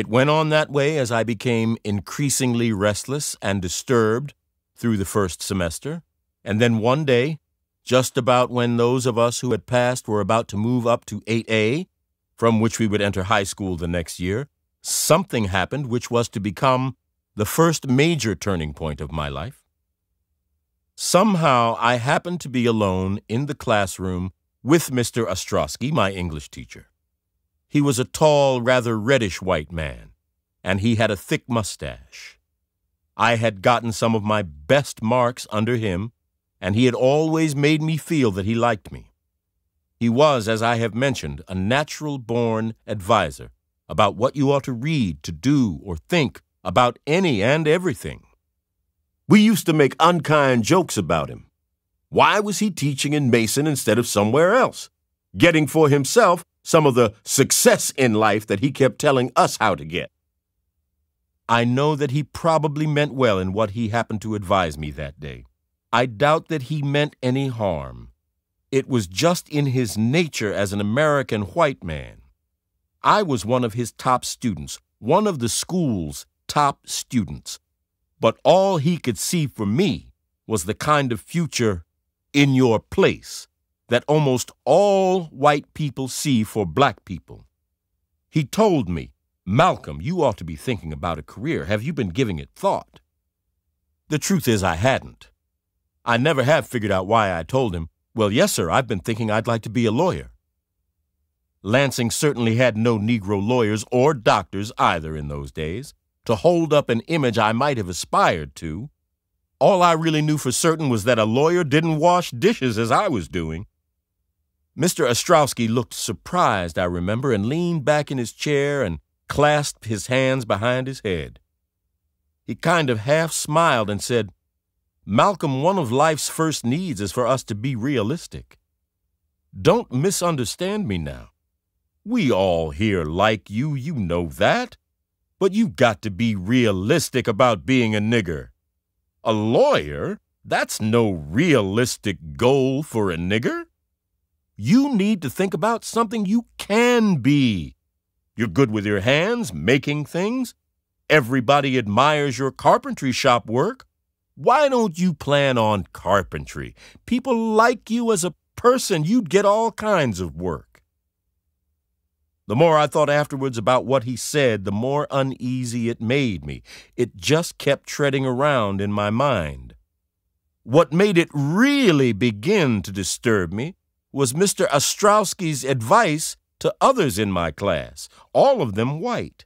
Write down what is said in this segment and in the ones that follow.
It went on that way as I became increasingly restless and disturbed through the first semester, and then one day, just about when those of us who had passed were about to move up to 8A, from which we would enter high school the next year, something happened which was to become the first major turning point of my life. Somehow I happened to be alone in the classroom with Mr. Ostrowski, my English teacher. He was a tall, rather reddish white man, and he had a thick mustache. I had gotten some of my best marks under him, and he had always made me feel that he liked me. He was, as I have mentioned, a natural born adviser about what you ought to read, to do, or think about any and everything. We used to make unkind jokes about him. Why was he teaching in Mason instead of somewhere else? Getting for himself some of the success in life that he kept telling us how to get. I know that he probably meant well in what he happened to advise me that day. I doubt that he meant any harm. It was just in his nature as an American white man. I was one of his top students, one of the school's top students. But all he could see for me was the kind of future in your place that almost all white people see for black people. He told me, Malcolm, you ought to be thinking about a career. Have you been giving it thought? The truth is, I hadn't. I never have figured out why I told him, Well, yes, sir, I've been thinking I'd like to be a lawyer. Lansing certainly had no Negro lawyers or doctors either in those days to hold up an image I might have aspired to. All I really knew for certain was that a lawyer didn't wash dishes as I was doing. Mr. Ostrowski looked surprised, I remember, and leaned back in his chair and clasped his hands behind his head. He kind of half smiled and said, Malcolm, one of life's first needs is for us to be realistic. Don't misunderstand me now. We all here like you, you know that. But you've got to be realistic about being a nigger. A lawyer? That's no realistic goal for a nigger. You need to think about something you can be. You're good with your hands, making things. Everybody admires your carpentry shop work. Why don't you plan on carpentry? People like you as a person. You'd get all kinds of work. The more I thought afterwards about what he said, the more uneasy it made me. It just kept treading around in my mind. What made it really begin to disturb me was Mr. Ostrowski's advice to others in my class, all of them white.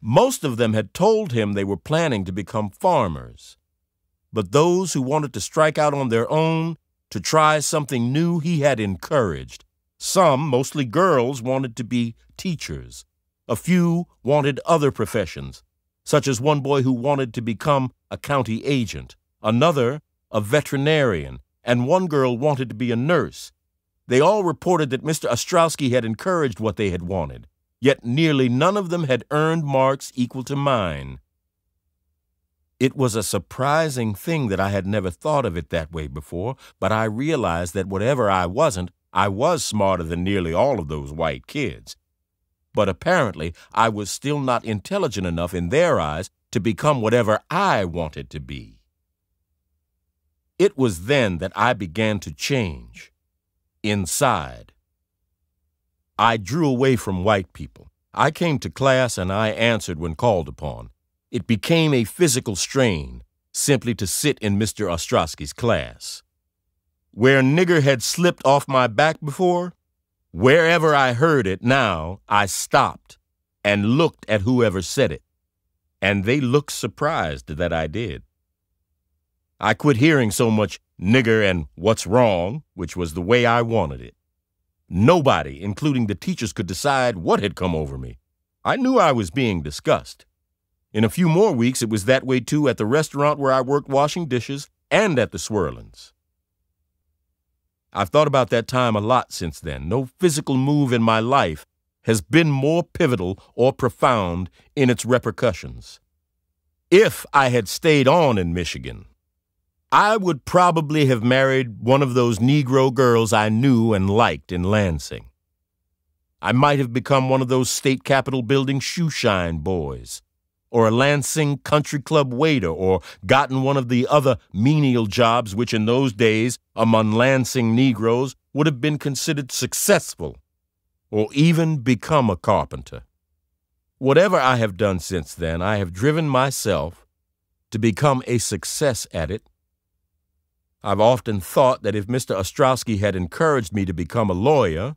Most of them had told him they were planning to become farmers. But those who wanted to strike out on their own, to try something new, he had encouraged. Some, mostly girls, wanted to be teachers. A few wanted other professions, such as one boy who wanted to become a county agent, another, a veterinarian, and one girl wanted to be a nurse. They all reported that Mr. Ostrowski had encouraged what they had wanted, yet nearly none of them had earned marks equal to mine. It was a surprising thing that I had never thought of it that way before, but I realized that whatever I wasn't, I was smarter than nearly all of those white kids. But apparently, I was still not intelligent enough in their eyes to become whatever I wanted to be. It was then that I began to change inside. I drew away from white people. I came to class and I answered when called upon. It became a physical strain simply to sit in Mr. Ostrowski's class. Where nigger had slipped off my back before, wherever I heard it now, I stopped and looked at whoever said it. And they looked surprised that I did. I quit hearing so much nigger, and what's wrong, which was the way I wanted it. Nobody, including the teachers, could decide what had come over me. I knew I was being discussed. In a few more weeks, it was that way too at the restaurant where I worked washing dishes and at the Swerlins. I've thought about that time a lot since then. No physical move in my life has been more pivotal or profound in its repercussions. If I had stayed on in Michigan, I would probably have married one of those Negro girls I knew and liked in Lansing. I might have become one of those state capitol building shoeshine boys, or a Lansing country club waiter, or gotten one of the other menial jobs which in those days among Lansing Negroes would have been considered successful, or even become a carpenter. Whatever I have done since then, I have driven myself to become a success at it. I've often thought that if Mr. Ostrowski had encouraged me to become a lawyer,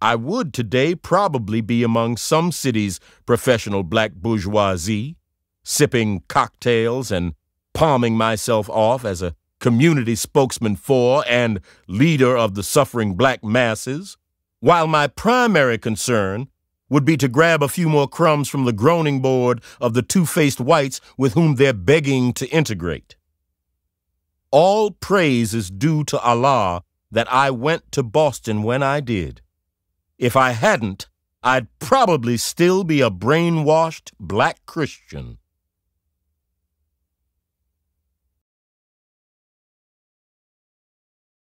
I would today probably be among some city's professional black bourgeoisie, sipping cocktails and palming myself off as a community spokesman for and leader of the suffering black masses, while my primary concern would be to grab a few more crumbs from the groaning board of the two faced whites with whom they're begging to integrate. All praise is due to Allah that I went to Boston when I did. If I hadn't, I'd probably still be a brainwashed black Christian.